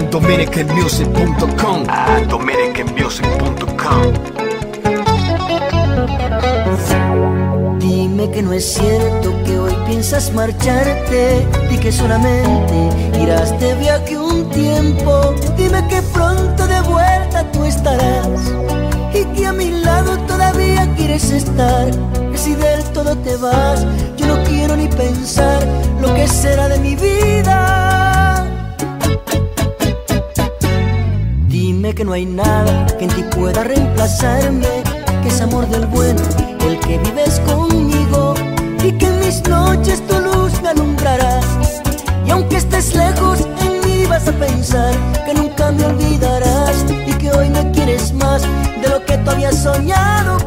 dominicanmusic.com. Ah, dominicanmusic.com. Dime que no es cierto que hoy piensas marcharte y que solamente irás de viaje un tiempo. Dime que pronto de vuelta tú estarás y que a mi lado todavía quieres estar. Que si del todo te vas, yo no quiero ni pensar Que no hay nada que en ti pueda reemplazarme, que es amor del bueno, el que vives conmigo y que en mis noches tu luz me alumbrará. Y aunque estés lejos, en mí vas a pensar que nunca me olvidarás y que hoy me quieres más de lo que todavía soñado